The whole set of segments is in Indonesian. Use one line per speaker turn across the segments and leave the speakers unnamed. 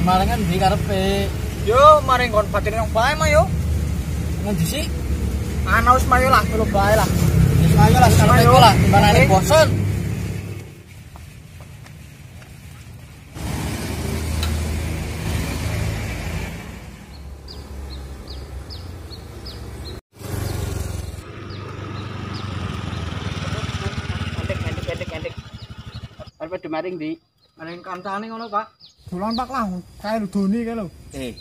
Depan marengan di karepe.
Yo, mari ngon batin yang baik mah yo.
Ngendi sih?
Ana wis mayo lah, kulo bae lah.
Wis ayo lah
Ayo.
itu lah. Timbanane
entek. Apa demaring di?
Maring kancane ngono, Pak.
Dolan Pak lah. Kae doni kae lho.
Eh,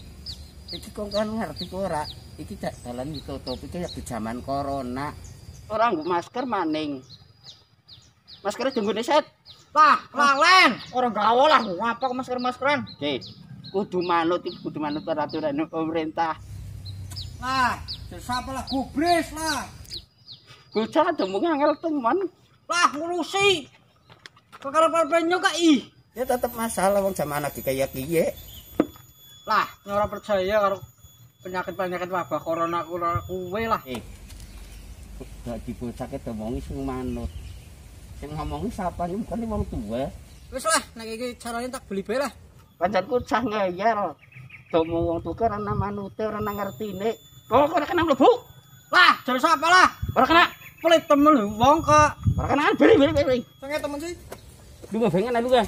iki kok kan ngerti kok ora? Iki dak dalan ditutup iki ya di zaman corona. Ora nggo masker maning. Masker jenggone set.
Lah, lalen. Orang gawe lah, ngapa kok masker-maskeran?
Oke. Kudu manut iki kudu manut peraturan pemerintah.
Lah, siapa lah gubris lah.
Bocah demung angel teman.
Lah, ngurusi. Kekarepan penyo kak ih.
Ya tetep masalah wong zaman lagi kayak kiye.
Lah, ora percaya karo penyakit-penyakit wabah corona corona kuwe lah.
Eh. Gak dibocake demongi sing manut. Sing ngomongi sapa iki bukan wong tuwa.
Wis lah, nek iki carane tak beli bae lah.
Pancatku cah ngeyel. Domong wong tuwa ana manute ora ngertine. Kok ora kena mlebu?
Lah, jare sapa lah?
Ora kena.
Pelit temen wong kok.
Ora kena beri beri beri.
Sing temen sih.
Lu gak pengen lu kan?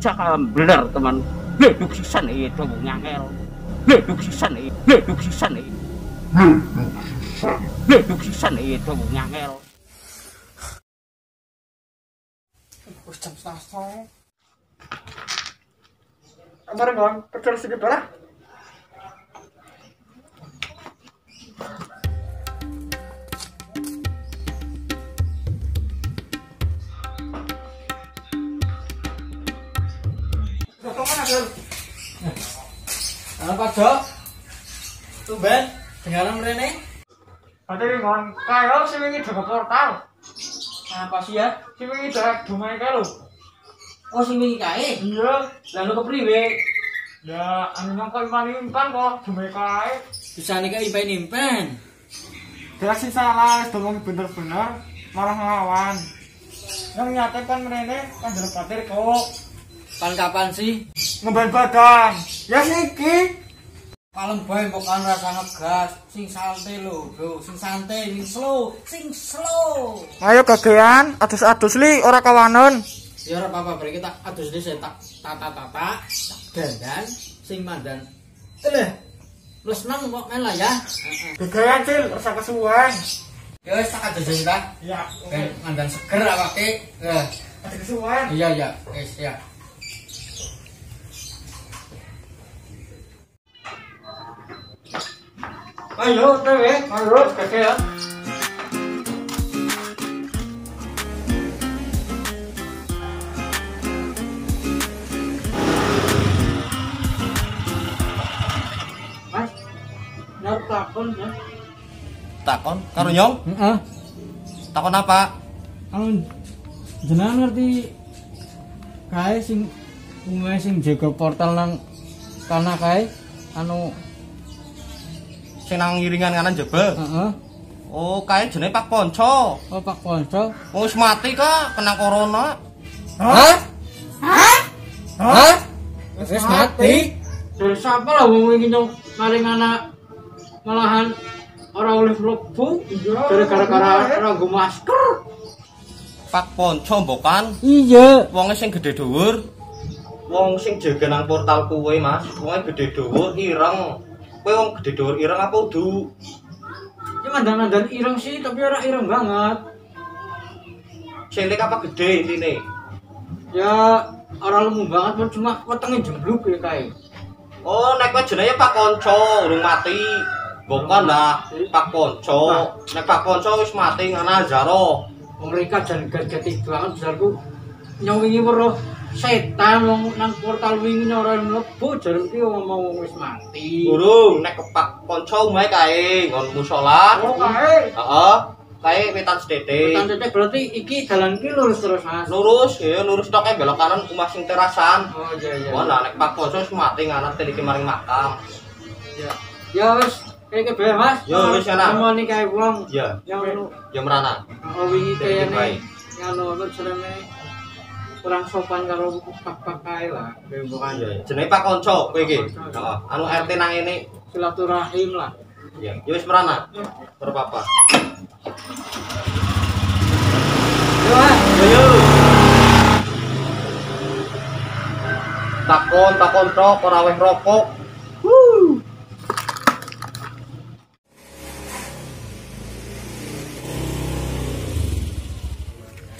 dulu lah.
Bocah bener teman. Leduk sisan iki domong ngangel. Leduk sisan iki. Leduk sisan iki. Leduk sisan domong ngangel.
Wis jam setengah. Kemarin bang, kecil sedikit lah.
Apa, Jok? Tumben, dengaran mrene.
Yang ngon, kayak sih ini jaga portal.
Apa sih ya?
Si ini jaga dumai kayak lo.
Oh, sing wingi kae.
Iya,
Lalu kepriwe?
ya anu nang kau mani impan kok dumai kayak.
Bisa nih kayak impen impen.
Jelas sih salah, domong bener-bener malah ngelawan. Yang nyata kan mereka kan patir kok
Kan kapan sih?
ngeban badan. Ya siki.
Kalem bae pokokan rasa ngegas, sing santai lho, bro, sing santai, sing slow, sing slow.
Ayo gagean, adus-adus li ora kawanan.
Ya ora apa-apa, bre kita adus dhisik tak tata-tata, dandan, sing mandan. Eleh. Lu seneng kok main lah ya. Heeh.
Gagean cil, rasa kesuwen.
Ya wis tak adus ta.
Ya,
Ben mandan seger awake. Eh,
ada kesuwen.
iya ya, wis ya.
Ayo, tewe, ayo. Mas, nyarep takon ya.
takon karo nyong
Heeh.
takon apa
Anu jenengan ngerti kae sing umumnya sing jaga portal nang kana kae anu
sing nang ngiringan kanan jebel.
Heeh.
Oh kae jenenge Pak Ponco.
Oh Pak Ponco.
Oh wis mati ka kena corona.
Hah? Hah? Hah? Wis mati.
Dari siapa lah wong iki nyong maring anak malahan ora oleh mlebu? Dari gara-gara ora nggo masker.
Pak Ponco mbokan.
Iya.
wonge sing gede dhuwur. Wong sing jaga nang portal kuwe Mas. Wonge gede dhuwur ireng kowe wong gede dhuwur ireng apa udu?
Ini mandan-mandan ireng sih tapi ora ireng banget.
cilik apa gede intine?
Ya ora lemu banget pun cuma wetenge jembluk ya kae.
oh nek kowe jenenge Pak Ponco urung mati. Bukan lah Pak Ponco nek Pak Ponco wis mati ngana Zaro
Mereka jangan gati banget besarku. Nyong wingi weruh setan wong nang portal wingi ora mlebu jare iki ngomong wis mati.
Burung nek kepak kanca umahe kae ngon musala.
Oh kae.
Heeh. Kae wetan sedete.
Tekan tetek berarti iki dalan iki lurus terus Mas.
Lurus, ya lurus tok kae belok kanan omah sing terasan.
Oh iya iya.
Wah, nah, nek pak kanca wis mati nganan iki maring makam.
Ya. Ya wis kaya bae Mas.
Ya, wis, ana.
Nemoni kae wong
Ya,
yang
ya merana.
oh wingi kayane ngono apa jenenge kurang sopan karo kae lah. Kayak bukan
Iya, jenenge pak kanca kowe iki. Heeh. Anu RT nang ngene.
silaturahim lah.
Ya, ya wis merana. Apa-apa.
Yo.
Yo yo. Takon, takon tok ora weh rokok.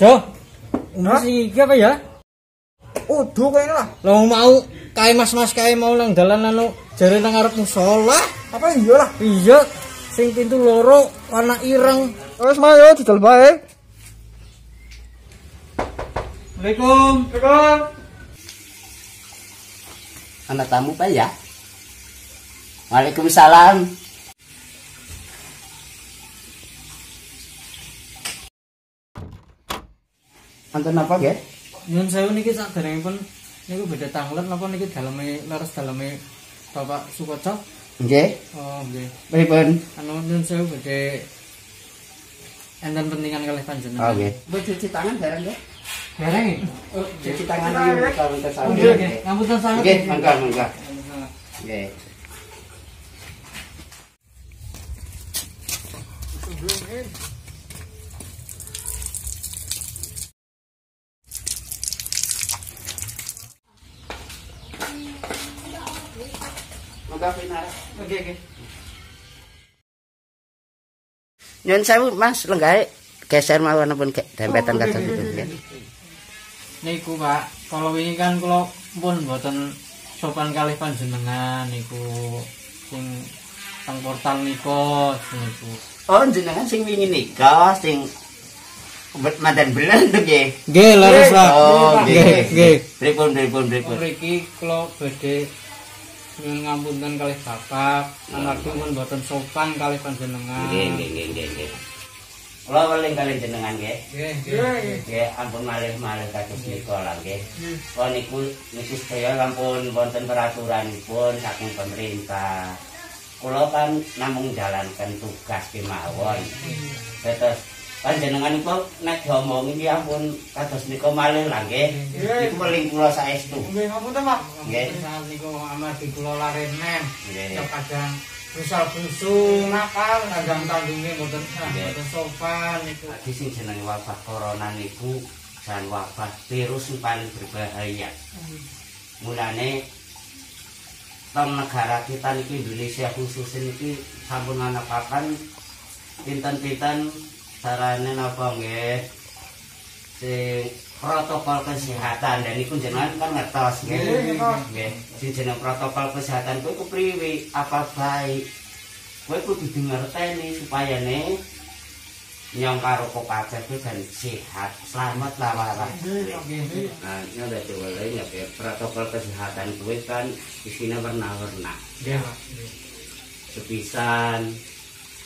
Jo. Mas iki apa ya?
Udu kayaknya lah.
Lo mau kae mas-mas kae mau nang dalan anu jare nang arep musala.
Apa iya lah?
Iya, sing pintu loro warna ireng.
Wes mayo didol bae.
Assalamualaikum.
Assalamualaikum.
Anak tamu Pak ya? Waalaikumsalam. Anten apa ya?
Nyun sewu niki sak derengipun niku beda tanglet napa niki daleme leres daleme Bapak Sukoco?
Nggih,
Oh, nggih.
pripun?
Anu nyun sewu beda enten pentingan kalih panjenengan.
Oh nggih. Mbok cuci tangan bareng ya?
Bareng?
Oh, cuci tangan dulu kalau kita
Oh, nggih, nggih. Ngapunten sanget.
Nggih, mangga mangga. Nggih. Mangga.
Oke, oke.
Nyun sewu Mas, lenggae geser mawon pun ke dempetan kados itu nggih.
Niku Pak, kalau wingi kan kula pun mboten sopan kalih panjenengan niku sing teng portal niku niku.
Oh, jenengan sing wingi nikah sing madan bener tuh nggih.
Nggih, leres Pak.
Oh, nggih.
nggih.
Pripun pripun pripun.
Mriki kula badhe nyuwun ngapunten kalih Bapak, amargi mun mboten sopan kalih panjenengan.
Nggih, nggih, nggih, nggih, nggih. Kula weling kali jenengan nggih.
Nggih,
Nggih, ampun malih-malih kados nika lah nggih. Oh niku niku sedaya ampun wonten peraturanipun saking pemerintah. Kula kan namung jalankan tugas kemawon. Terus panjenengan niku nek diomongi iki ampun kados nika malih lah nggih. Niku weling kula saestu.
Nggih, ngapunten, Pak.
Nggih.
Saat niku amargi kula lare.
Nggih.
Kadang busal busung nakal kadang tandinge mboten
Nggih.
mboten sopan niku.
Lagi sing jenenge wabah corona niku jan wabah virus paling berbahaya. Mulane teng negara kita niki Indonesia khusus niki sampun ana papan pinten-pinten sarane napa nggih sing protokol kesehatan. Dan niku jenengan kan ngertos nggih nggih sing jeneng protokol kesehatan kuwi kepriwe apa baik? Kowe kudu dingerteni supaya ne nyong karo kabeh kuwi ben sehat. Selamat lah waras nah ini udah coba ya protokol kesehatan kuwi kan isinya warna-warna.
Nggih.
sepisan.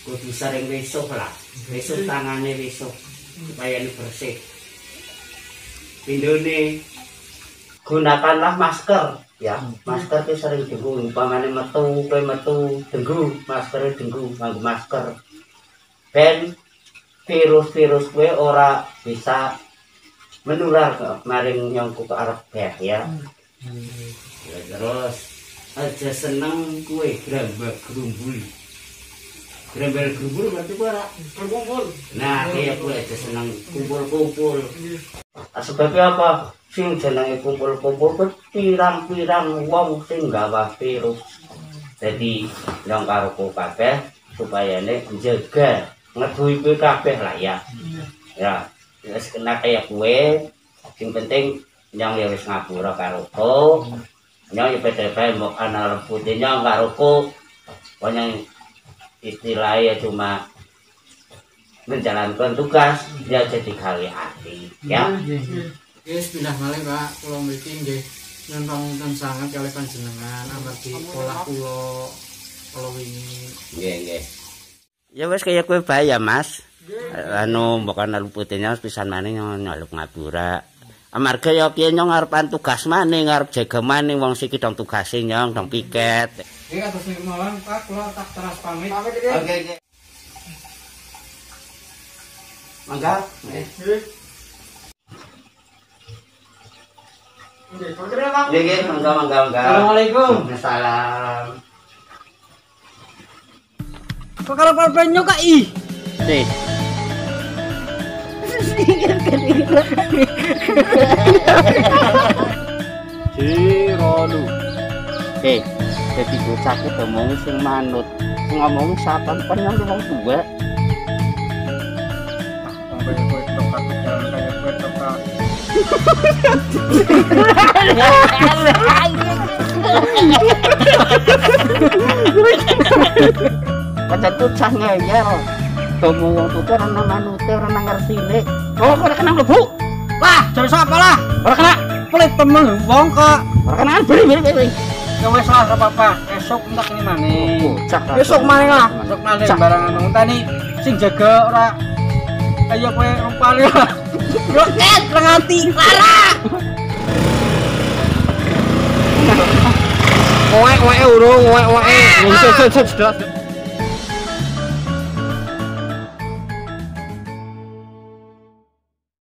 Kudu sering besok lah besok tangannya besok supaya ini bersih. Pindone gunakanlah masker ya. Masker itu sering denggu. Umpamane metu kowe metu denggu. Masker denggu nganggo masker. Ben virus-virus kowe ora bisa menular ke maring nyongku ke arah ya Ya, terus aja seneng kue grambak gerumbul grambal gerumbul berarti kue ora
Berkumpul.
nah kayak kue aja seneng kumpul-kumpul. Sebabnya apa? Sing jenenge kumpul-kumpul ku pirang-pirang wong sing gawa virus. Jadi yang karo kabeh supaya nek jaga ngeduwi kowe kabeh lah ya. Ya wis kena kaya kue. Sing penting nyong ya wis ngapura karo ku. Nyong ya PTP mau ana nyong karo ku. Pokoknya istilahnya cuma menjalankan tugas ya jadi kali hati ya
Guys, pindah malih Pak, kula mriki nggih nyuwun pangapunten sanget kalih panjenengan amargi pola kula kala wingi.
Nggih, nggih. Ya wis kaya kowe bae ya, Mas. Anu mbok ana luputnya pisan maning nyaluk ngapura. Amarga ya kiye nyong ngarepan tugas maning, ngarep jaga maning wong siki dong tugase nyong dong piket.
Nggih kados niku mawon Pak, kula tak teras pamit.
Oke, oke. Mangga. Nggih, mangga, mangga, mangga.
Assalamualaikum.
Waalaikumsalam.
Kok kalau penyo kak ih.
Nih.
Jirolu.
Eh, jadi bocah ki ngomong sing manut. Ngomong sapan penyang wong tuwa.
Tongkat.
Pancen bocah ngeyel. Ngomong wong tuwa ora nang manute, ora nang ngertine. Oh, ora kena mlebu.
Wah, jadi siapa lah?
Ora kena.
Pelit temen wong kok.
Ora kena beri beri beri.
Ya wes lah, gak apa-apa. Esok entak ini.
Bocah.
Besok maning lah. Besok maning barang anu enteni sing jaga ora ayo kowe. Yo eh nganti lara. Oe oe urung oe oe. Wis wis wis.